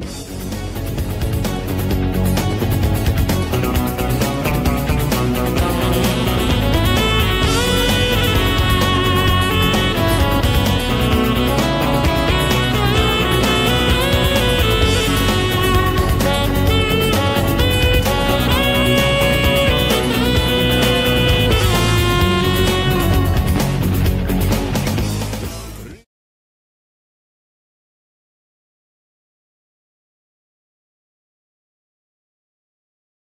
Bye.